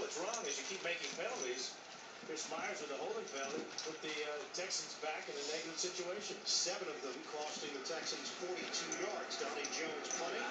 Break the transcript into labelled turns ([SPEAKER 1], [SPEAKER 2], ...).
[SPEAKER 1] what's wrong is you keep making penalties. Chris Myers with a holding penalty put the uh, Texans back in a negative situation.
[SPEAKER 2] Seven of them costing the Texans 42 yards. Donnie Jones punting.